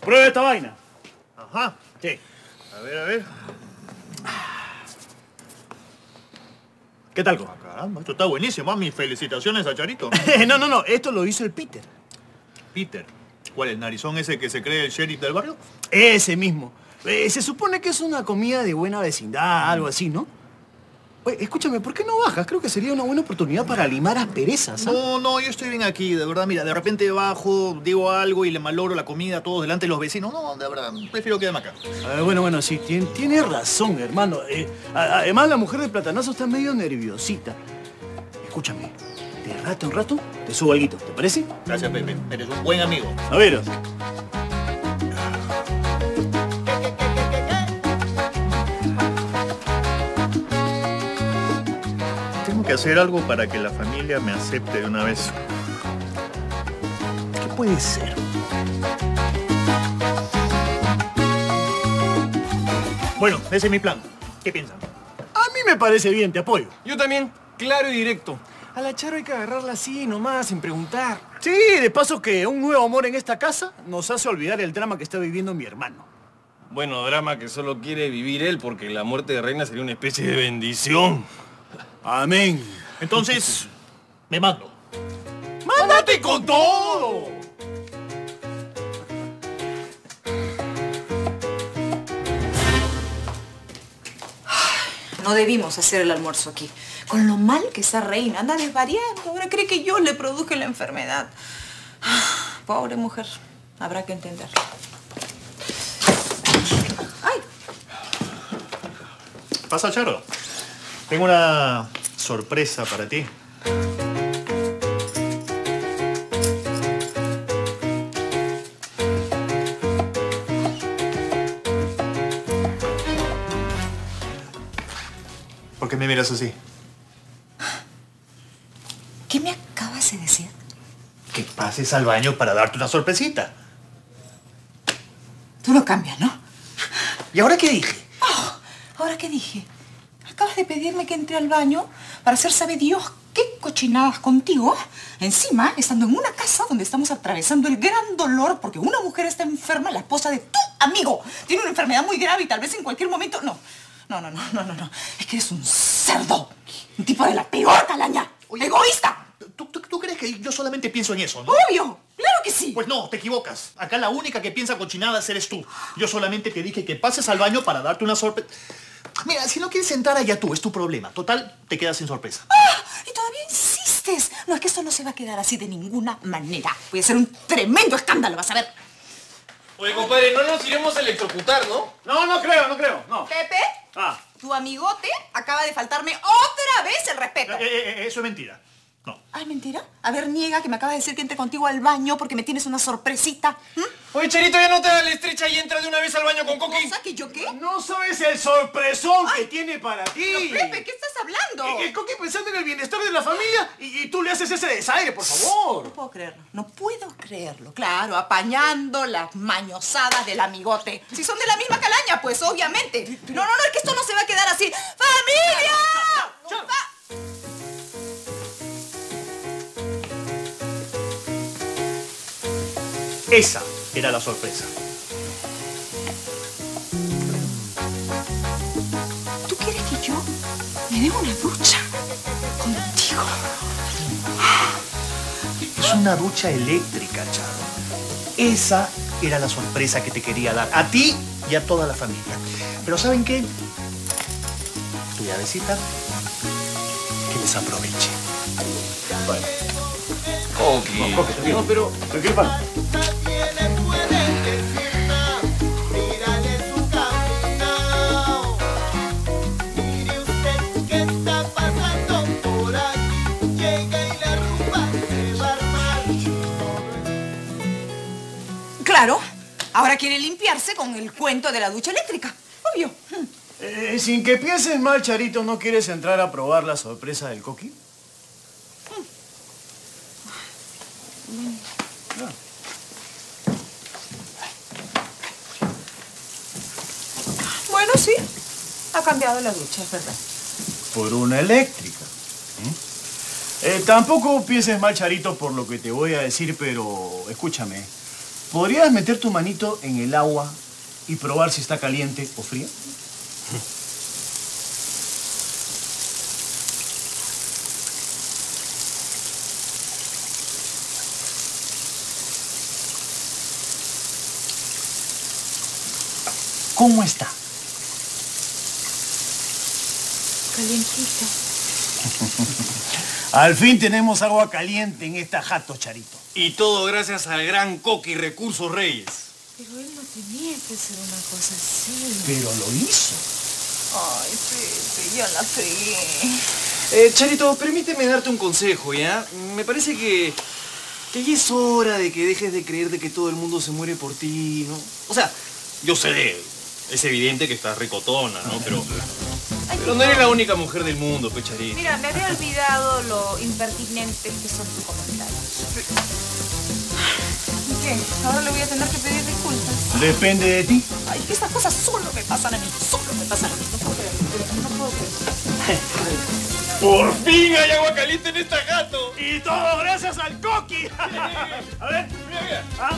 Prueba esta vaina. Ajá. Sí. A ver, a ver. ¿Qué tal? Ah, caramba, esto está buenísimo. ah, Mis felicitaciones a Charito. no, no, no. Esto lo hizo el Peter. Peter. ¿Cuál, el narizón ese que se cree el sheriff del barrio? Ese mismo. Eh, se supone que es una comida de buena vecindad, algo así, ¿no? Oye, escúchame, ¿por qué no bajas? Creo que sería una buena oportunidad para limar asperezas. ¿ah? No, no, yo estoy bien aquí, de verdad. Mira, de repente bajo, digo algo y le malogro la comida a todos delante de los vecinos. No, de verdad, prefiero quedarme acá. Bueno, bueno, sí, tiene, tiene razón, hermano. Eh, además, la mujer de platanazo está medio nerviosita. Escúchame, de rato en rato te subo algo, ¿te parece? Gracias, Pepe. Eres un buen amigo. A ver. Que hacer algo para que la familia me acepte de una vez. ¿Qué puede ser? Bueno, ese es mi plan. ¿Qué piensan? A mí me parece bien, te apoyo. Yo también, claro y directo. A la Charo hay que agarrarla así, nomás, sin preguntar. Sí, de paso que un nuevo amor en esta casa nos hace olvidar el drama que está viviendo mi hermano. Bueno, drama que solo quiere vivir él porque la muerte de Reina sería una especie de bendición. Amén. Entonces, me mando. ¡Mándate con todo! No debimos hacer el almuerzo aquí. Con lo mal que está Reina, anda desvariando. Ahora cree que yo le produje la enfermedad. Ah, Pobre mujer, habrá que entenderlo. ¡Ay! Pasa, Charo. Tengo una sorpresa para ti. ¿Por qué me miras así? ¿Qué me acabas de decir? Que pases al baño para darte una sorpresita. Tú no cambias, ¿no? ¿Y ahora qué dije? Oh, ¿Ahora qué dije? Acabas de pedirme que entre al baño para hacer sabe Dios qué cochinadas contigo. Encima, estando en una casa donde estamos atravesando el gran dolor porque una mujer está enferma, la esposa de tu amigo. Tiene una enfermedad muy grave y tal vez en cualquier momento... No, no, no, no, no, no, no. Es que eres un cerdo. Un tipo de la peor calaña. ¡Egoísta! ¿Tú, tú, tú crees que yo solamente pienso en eso, no? ¡Obvio! ¡Claro que sí! Pues no, te equivocas. Acá la única que piensa cochinadas eres tú. Yo solamente te dije que pases al baño para darte una sorpresa. Mira, si no quieres entrar allá tú, es tu problema. Total, te quedas sin sorpresa. ¡Ah! Y todavía insistes. No, es que esto no se va a quedar así de ninguna manera. Puede ser un tremendo escándalo, vas a ver. Oye, compadre, no nos iremos a electrocutar, ¿no? No, no creo, no creo, no. Pepe, Ah, tu amigote acaba de faltarme otra vez el respeto. Eh, eh, eh, eso es mentira. No. Ay, ¿mentira? A ver, niega que me acabas de decir que entre contigo al baño porque me tienes una sorpresita. ¿Mm? Oye, Charito, ya no te da la estrecha y entra de una vez al baño con Coqui. ¿Cosa que yo qué? no sabes el sorpresón que tiene para ti. Pero, Pepe, ¿qué estás hablando? El Coqui pensando en el bienestar de la familia y, y tú le haces ese desaire, por No favor. puedo creerlo, no puedo creerlo. Claro, apañando las mañosadas del amigote. Si son de la misma calaña, pues obviamente. No, no, no, es que esto no se va a quedar así. ¡Familia! Esa era la sorpresa. ¿Tú quieres que yo me dé una ducha contigo? Es una ducha eléctrica, Charo. Esa era la sorpresa que te quería dar. A ti y a toda la familia. Pero ¿saben qué? Tu llavecita, que les aproveche. Bueno. Tranquilo. No, pero... ¿Pero qué pasa? Ahora quiere limpiarse con el cuento de la ducha eléctrica. Obvio. Eh, sin que pienses mal, Charito, ¿no quieres entrar a probar la sorpresa del Coqui? Bueno, sí. Ha cambiado la ducha, es verdad. Por una eléctrica. ¿Mm? Eh, tampoco pienses mal, Charito, por lo que te voy a decir, pero escúchame. ¿Podrías meter tu manito en el agua y probar si está caliente o fría? ¿Cómo está? Calientito. Al fin tenemos agua caliente en esta jato, Charito. Y todo gracias al gran Coqui Recursos Reyes. Pero él no tenía que hacer una cosa así. Pero lo hizo. Ay, Pepe, ya la fregué. Eh, Charito, permíteme darte un consejo, ¿ya? Me parece que, que ya es hora de que dejes de creer de que todo el mundo se muere por ti, ¿no? O sea, yo sé, es evidente que estás ricotona, ¿no? Pero, pero no eres la única mujer del mundo, pe, Charito. Mira, me había olvidado lo impertinentes que son tus comentarios. ¿Y qué? Ahora le voy a tener que pedir disculpas. Depende de ti. Ay, que estas cosas solo me pasan a mí. Solo me pasan a mí. No puedo creerlo. No puedo creerlo. ¡Por fin hay agua caliente en esta gato! Y todo gracias al Coqui. A ver, Mira, mira. ¿Ah?